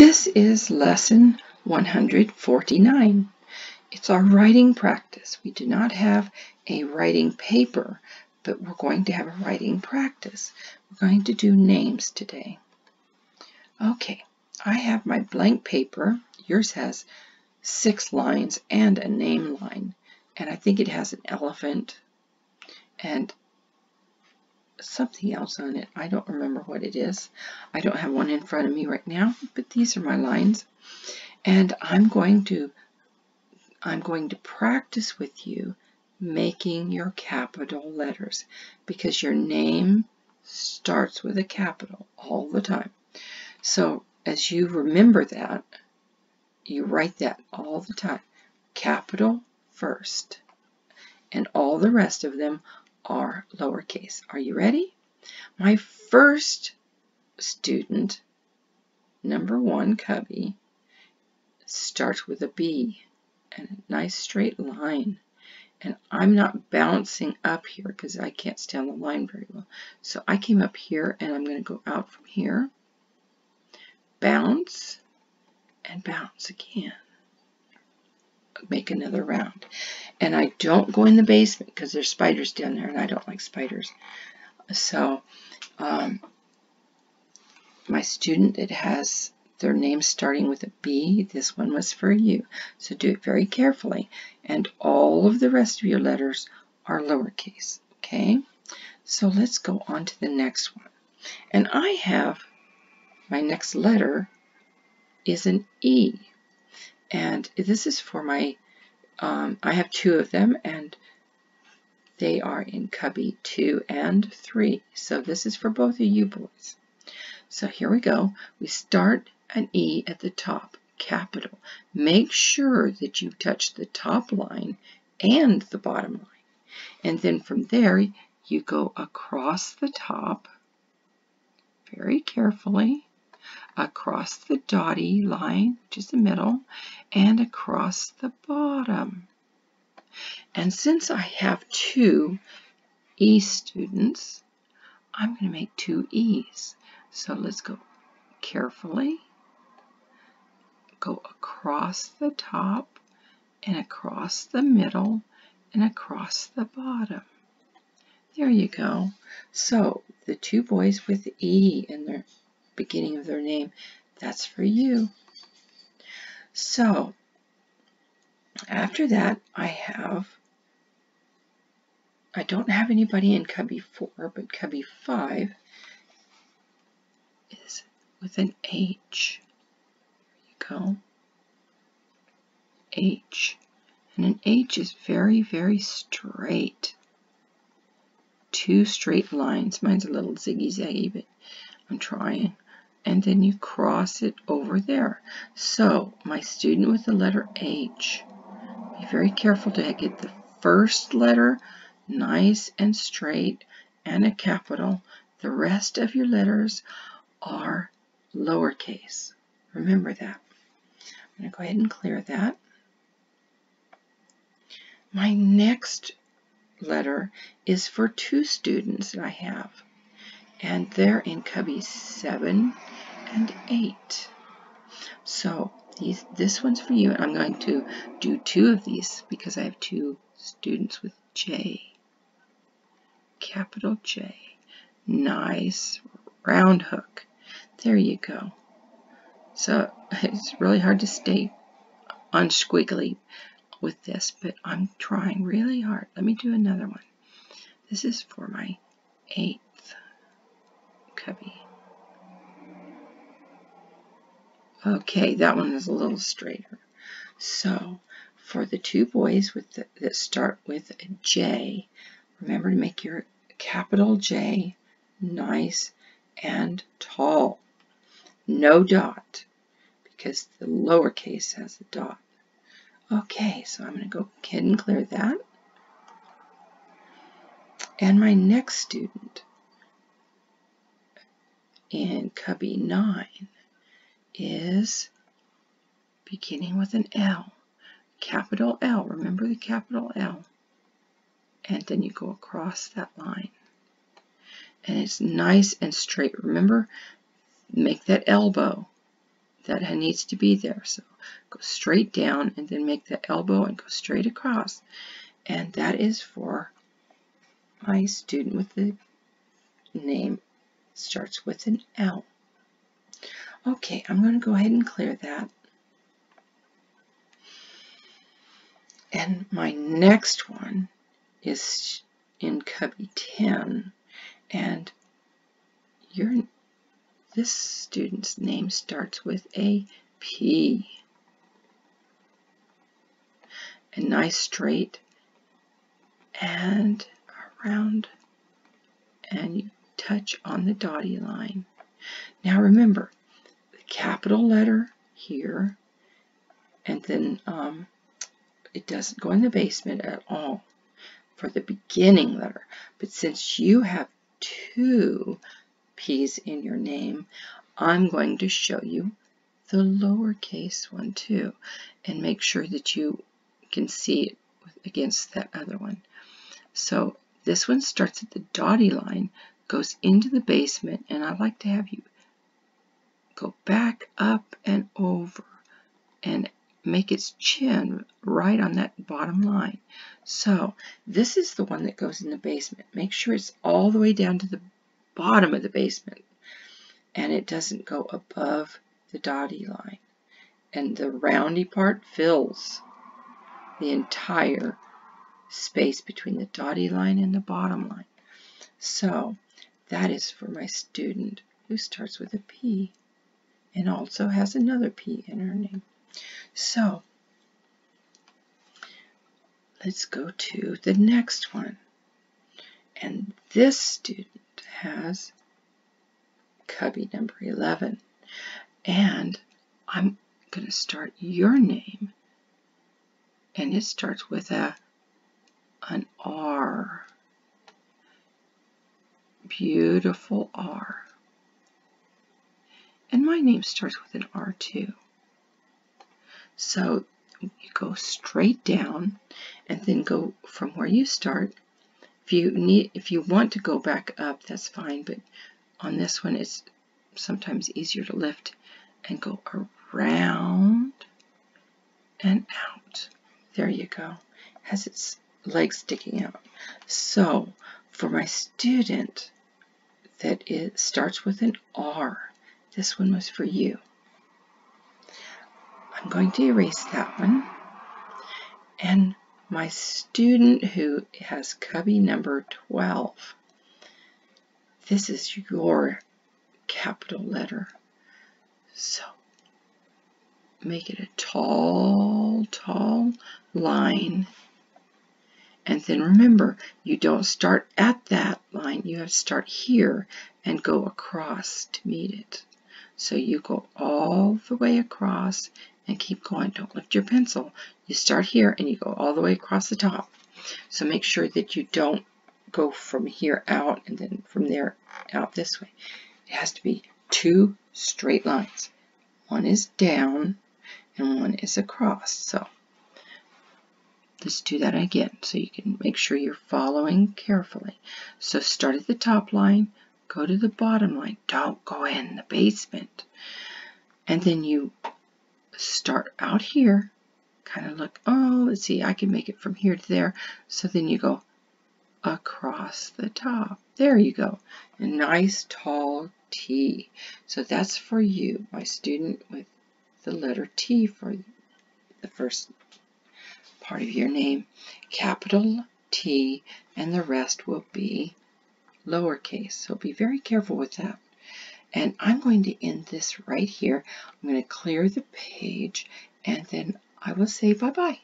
This is lesson 149. It's our writing practice. We do not have a writing paper, but we're going to have a writing practice. We're going to do names today. Okay, I have my blank paper. Yours has six lines and a name line. And I think it has an elephant and something else on it. I don't remember what it is. I don't have one in front of me right now, but these are my lines. And I'm going to I'm going to practice with you making your capital letters because your name starts with a capital all the time. So as you remember that, you write that all the time. Capital first. And all the rest of them are lowercase. Are you ready? My first student, number one cubby, starts with a B and a nice straight line. And I'm not bouncing up here because I can't stand the line very well. So I came up here and I'm going to go out from here, bounce, and bounce again make another round. And I don't go in the basement because there's spiders down there and I don't like spiders. So um, my student, it has their name starting with a B. This one was for you. So do it very carefully. And all of the rest of your letters are lowercase. Okay? So let's go on to the next one. And I have my next letter is an E. And this is for my, um, I have two of them and they are in cubby two and three. So this is for both of you boys. So here we go. We start an E at the top, capital. Make sure that you touch the top line and the bottom line. And then from there, you go across the top very carefully across the dotty line, which is the middle, and across the bottom. And since I have two E students, I'm going to make two E's. So let's go carefully, go across the top and across the middle and across the bottom. There you go. So the two boys with E in their beginning of their name. That's for you. So after that, I have, I don't have anybody in cubby 4, but cubby 5 is with an H. There you go. H. And an H is very, very straight. Two straight lines. Mine's a little ziggy-zaggy, but I'm trying and then you cross it over there. So my student with the letter H, be very careful to get the first letter nice and straight and a capital. The rest of your letters are lowercase. Remember that. I'm going to go ahead and clear that. My next letter is for two students that I have and they're in cubby 7 and 8. So these, this one's for you, and I'm going to do two of these because I have two students with J. Capital J. Nice round hook. There you go. So it's really hard to stay unsquiggly with this, but I'm trying really hard. Let me do another one. This is for my 8 heavy. Okay, that one is a little straighter. So for the two boys with the, that start with a J, remember to make your capital J nice and tall. No dot, because the lowercase has a dot. Okay, so I'm going to go ahead and clear that. And my next student, in cubby 9 is beginning with an L. Capital L. Remember the capital L. And then you go across that line. And it's nice and straight. Remember, make that elbow that needs to be there. So go straight down and then make the elbow and go straight across. And that is for my student with the name starts with an L. Okay, I'm going to go ahead and clear that. And my next one is in cubby 10 and your this student's name starts with a P. A nice straight and around and you touch on the dotty line. Now remember, the capital letter here and then um, it doesn't go in the basement at all for the beginning letter. But since you have two P's in your name, I'm going to show you the lowercase one too and make sure that you can see it against that other one. So this one starts at the dotty line, goes into the basement, and I'd like to have you go back up and over and make its chin right on that bottom line. So this is the one that goes in the basement. Make sure it's all the way down to the bottom of the basement and it doesn't go above the dotty line. And the roundy part fills the entire space between the dotty line and the bottom line. So that is for my student who starts with a P and also has another P in her name. So let's go to the next one. And this student has cubby number 11. And I'm going to start your name. And it starts with a an R. Beautiful R. And my name starts with an R too. So you go straight down and then go from where you start. If you need, if you want to go back up, that's fine, but on this one it's sometimes easier to lift and go around and out. There you go. Has its legs sticking out. So for my student that it starts with an R, this one was for you. I'm going to erase that one. And my student who has cubby number 12, this is your capital letter. So make it a tall, tall line. And then remember, you don't start at that line. You have to start here and go across to meet it. So you go all the way across and keep going. Don't lift your pencil. You start here and you go all the way across the top. So make sure that you don't go from here out and then from there out this way. It has to be two straight lines. One is down and one is across. So let's do that again so you can make sure you're following carefully. So start at the top line, go to the bottom line. Don't go in the basement. And then you start out here, kind of look, oh, let's see, I can make it from here to there. So then you go across the top. There you go. A nice tall T. So that's for you, my student with the letter T for the first part of your name. Capital T and the rest will be lowercase. So be very careful with that. And I'm going to end this right here. I'm going to clear the page and then I will say bye-bye.